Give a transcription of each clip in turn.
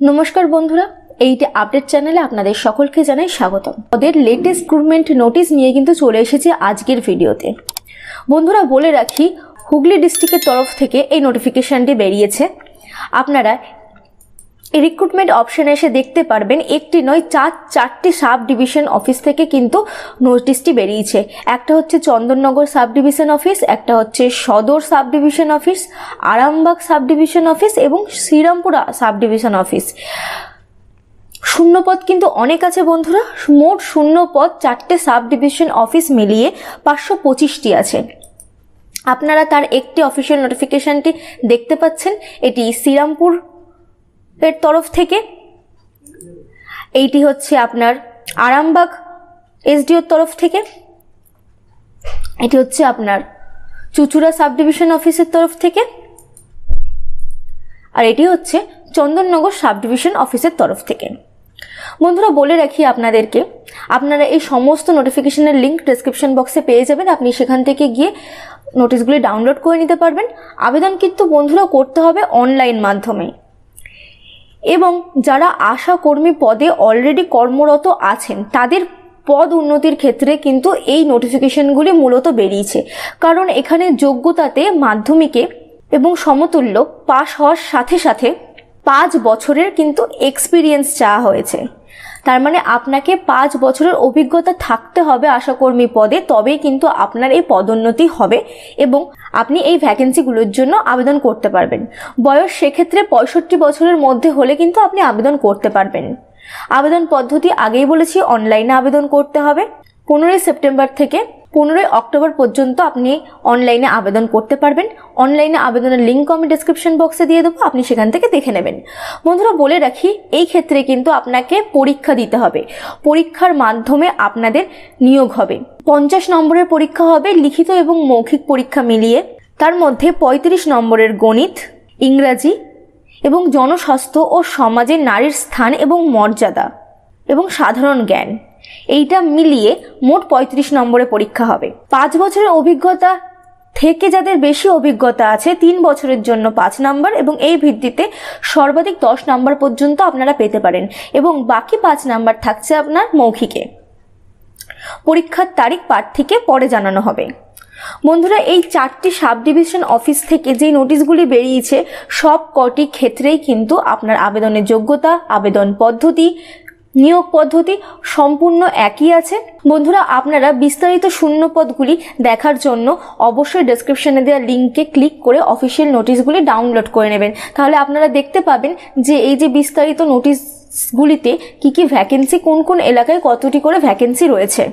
নমস্কার বন্ধুরা, এইটা আপডেট চ্যানেলে আপনাদের সকলকে জানাই স্বাগতম। ওদের লেটেস্ট রিক্রুটমেন্ট নোটিশ নিয়ে কিন্তু চলে এসেছে আজকের ভিডিওতে। বন্ধুরা, বলে রাখি, হুগলি ডিস্ট্রিক্টের তরফ থেকে এই নোটিফিকেশানটি বেরিয়েছে। আপনারা রিক্রুটমেন্ট অপশানে এসে দেখতে পারবেন একটি নয়, চার, চারটি সাব ডিভিশন অফিস থেকে কিন্তু নোটিশটি বেরিয়েছে। একটা হচ্ছে চন্দননগর সাব ডিভিশন অফিস একটা হচ্ছে Sadar sub division office Arambagh sub division office এবং শ্রীরামপুরা সাব ডিভিশন অফিস শূন্যপদ কিন্তু অনেক আছে বন্ধুরা। মোট শূন্যপদ চারটে সাব ডিভিশন অফিস মিলিয়ে পাঁচশো পঁচিশটি আছে। আপনারা তার একটি অফিসিয়াল নোটিফিকেশনটি দেখতে পাচ্ছেন। এটি শ্রীরামপুর এর তরফ থেকে। এইটি হচ্ছে আপনার আরামবাগ এসডিওর তরফ থেকে। এটি হচ্ছে আপনার চুচুড়া সাব ডিভিশন অফিসের তরফ থেকে। আর এটি হচ্ছে চন্দননগর সাব ডিভিশন অফিসের তরফ থেকে। বন্ধুরা, বলে রাখি আপনাদেরকে, আপনারা এই সমস্ত নোটিফিকেশনের লিঙ্ক ডেসক্রিপশন বক্সে পেয়ে যাবেন। আপনি সেখান থেকে গিয়ে নোটিশগুলি ডাউনলোড করে নিতে পারবেন। আবেদন কিন্তু বন্ধুরা করতে হবে অনলাইন মাধ্যমে। এবং যারা আশা কর্মী পদে অলরেডি কর্মরত আছেন, তাদের পদ উন্নতির ক্ষেত্রে কিন্তু এই নোটিফিকেশনগুলি মূলত বেরিয়েছে। কারণ এখানে যোগ্যতাতে মাধ্যমিকে এবং সমতুল্য পাশ হওয়ার সাথে সাথে পাঁচ বছরের কিন্তু এক্সপিরিয়েন্স চাওয়া হয়েছে। তার মানে আপনাকে পাঁচ বছরের অভিজ্ঞতা থাকতে হবে আশাকর্মী পদে তবেই কিন্তু আপনার এই পদোন্নতি হবে এবং আপনি এই ভ্যাকেন্সিগুলোর জন্য আবেদন করতে পারবেন। বয়স সেক্ষেত্রে পঁয়ষট্টি বছরের মধ্যে হলে কিন্তু আপনি আবেদন করতে পারবেন। আবেদন পদ্ধতি আগেই বলেছি অনলাইনে আবেদন করতে হবে। পনেরোই সেপ্টেম্বর থেকে পনেরোই অক্টোবর পর্যন্ত আপনি অনলাইনে আবেদন করতে পারবেন। অনলাইনে আবেদনের লিঙ্ক আমি ডিসক্রিপশন বক্সে দিয়ে দেবো, আপনি সেখান থেকে দেখে নেবেন। বন্ধুরা, বলে রাখি, এই ক্ষেত্রে কিন্তু আপনাকে পরীক্ষা দিতে হবে। পরীক্ষার মাধ্যমে আপনাদের নিয়োগ হবে। পঞ্চাশ নম্বরের পরীক্ষা হবে, লিখিত এবং মৌখিক পরীক্ষা মিলিয়ে। তার মধ্যে ৩৫ নম্বরের গণিত, ইংরাজি এবং জনস্বাস্থ্য ও সমাজে নারীর স্থান এবং মর্যাদা এবং সাধারণ জ্ঞান। এইটা মিলিয়ে মোট ৩৫ নম্বরে পরীক্ষা হবে। পাঁচ বছরের অভিজ্ঞতা থেকে যাদের বেশি অভিজ্ঞতা আছে, তিন বছরের জন্য পাঁচ নাম্বার এবং এই ভিত্তিতে সর্বাধিক দশ নাম্বার পর্যন্ত আপনারা পেতে পারেন এবং বাকি পাঁচ নাম্বার থাকছে আপনার মৌখিকে। পরীক্ষার তারিখ প্রার্থীকে পরে জানানো হবে। বন্ধুরা, এই চারটি সাব ডিভিশন অফিস থেকে যে নোটিশগুলি বেরিয়েছে, সব কটি ক্ষেত্রেই কিন্তু আপনার আবেদনের যোগ্যতা, আবেদন পদ্ধতি নিয়োগ পদ্ধতি সম্পূর্ণ একই আছে। বন্ধুরা, আপনারা বিস্তারিত শূন্য পদগুলি দেখার জন্য অবশ্যই ডেসক্রিপশনে দেওয়া লিঙ্কে ক্লিক করে অফিসিয়াল নোটিশগুলি ডাউনলোড করে নেবেন। তাহলে আপনারা দেখতে পাবেন যে এই যে বিস্তারিত নোটিশগুলিতে কি কি ভ্যাকেন্সি কোন কোন এলাকায় কতটি করে ভ্যাকেন্সি রয়েছে।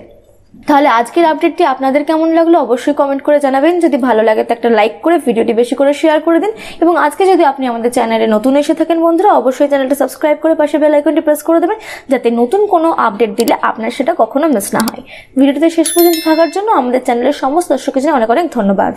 তাহলে আজকের আপডেটটি আপনাদের কেমন লাগল অবশ্যই কমেন্ট করে জানাবেন। যদি ভালো লাগে তো একটা লাইক করে ভিডিওটি বেশি করে শেয়ার করে দিন। এবং আজকে যদি আপনি আমাদের চ্যানেলে নতুন এসে থাকেন বন্ধুরা, অবশ্যই চ্যানেলটা সাবস্ক্রাইব করে পাশে বেল আইকনটি প্রেস করে দেবেন, যাতে নতুন কোনো আপডেট দিলে আপনার সেটা কখনো মিস না হয়। ভিডিওটিতে শেষ পর্যন্ত থাকার জন্য আমাদের চ্যানেলের সমস্ত দর্শকের জন্য অনেক অনেক ধন্যবাদ।